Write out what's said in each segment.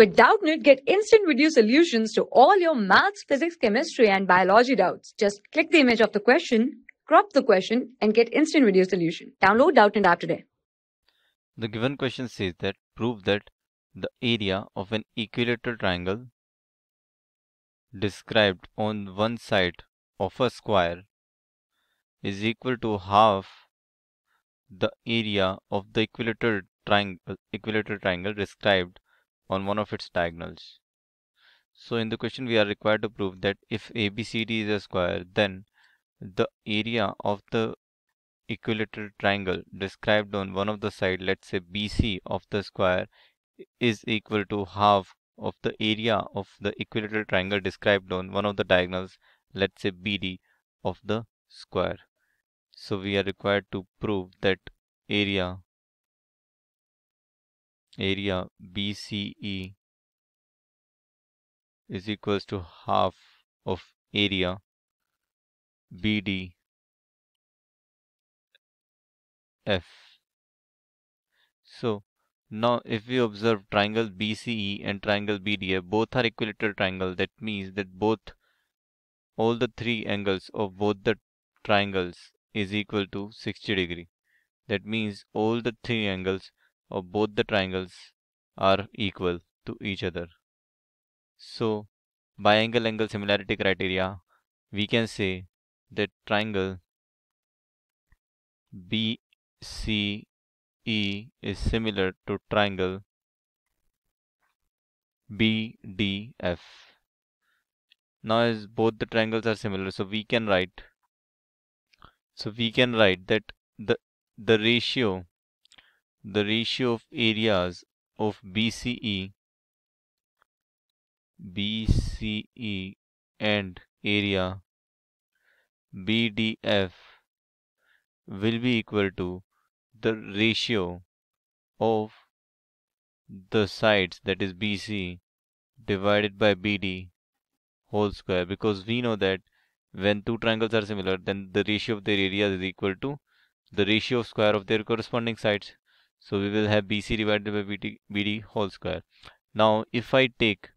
With Doubtnut, get instant video solutions to all your maths, physics, chemistry, and biology doubts. Just click the image of the question, crop the question, and get instant video solution. Download Doubtnut app today. The given question says that prove that the area of an equilateral triangle described on one side of a square is equal to half the area of the equilateral triangle, equilateral triangle described on one of its diagonals. So in the question we are required to prove that if ABCD is a square then the area of the equilateral triangle described on one of the side let's say BC of the square is equal to half of the area of the equilateral triangle described on one of the diagonals let's say BD of the square. So we are required to prove that area area BCE is equals to half of area BD F. So now if we observe triangle BCE and triangle BDF both are equilateral triangle that means that both all the three angles of both the triangles is equal to 60 degree. That means all the three angles of both the triangles are equal to each other. So by angle angle similarity criteria we can say that triangle BCE is similar to triangle BDF. Now as both the triangles are similar so we can write so we can write that the the ratio the ratio of areas of BCE BCE and area BDF will be equal to the ratio of the sides that is BC divided by BD whole square. Because we know that when two triangles are similar then the ratio of their areas is equal to the ratio of square of their corresponding sides so we will have BC divided by BD, BD whole square. Now if I take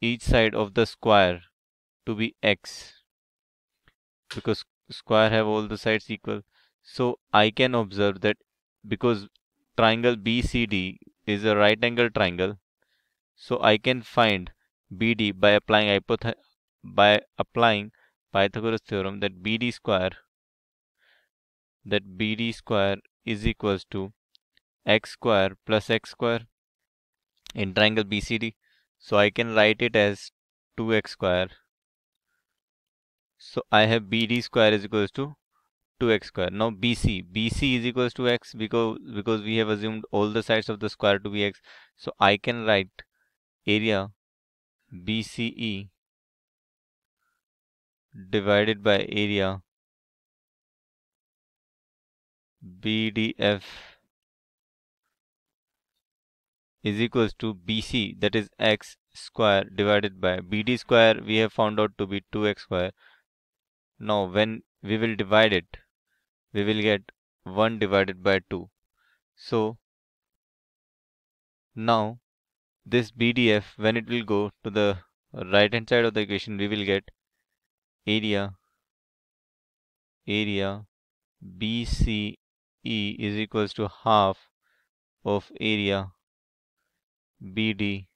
each side of the square to be x because square have all the sides equal so I can observe that because triangle BCD is a right angle triangle so I can find BD by applying by applying Pythagoras theorem that BD square that BD square is equals to x square plus x square in triangle BCD. So I can write it as 2x square. So I have BD square is equals to 2x square. Now BC, BC is equals to x because because we have assumed all the sides of the square to be x. So I can write area BCE divided by area BDF is equals to BC that is x square divided by BD square we have found out to be 2x square. Now when we will divide it we will get 1 divided by 2. So now this BDF when it will go to the right hand side of the equation we will get area area BCE is equals to half of area BDF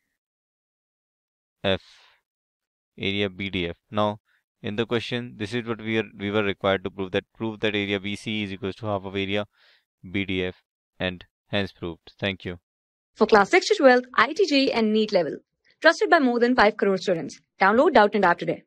area BDF. Now in the question this is what we are we were required to prove that prove that area BC is equals to half of area BDF and hence proved. Thank you. For class 6 to 12, IIT JEE and NEET level. Trusted by more than 5 crore students. Download Doubtnut app today.